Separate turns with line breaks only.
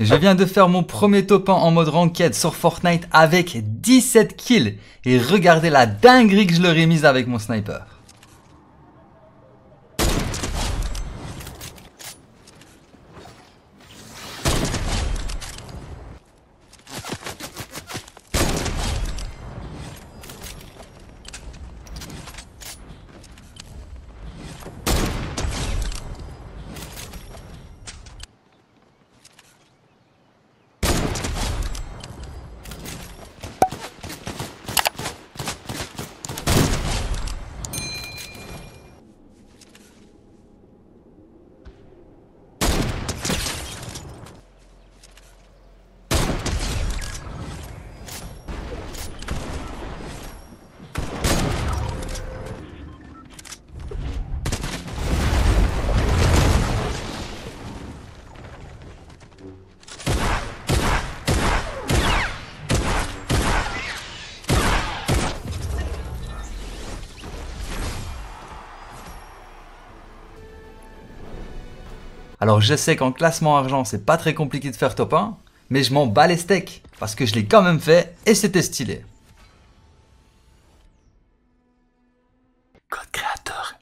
Je viens de faire mon premier top 1 en mode ranked sur Fortnite avec 17 kills. Et regardez la dinguerie que je leur ai mise avec mon sniper. Alors je sais qu'en classement argent, c'est pas très compliqué de faire top 1, mais je m'en bats les steaks, parce que je l'ai quand même fait et c'était stylé. Code créateur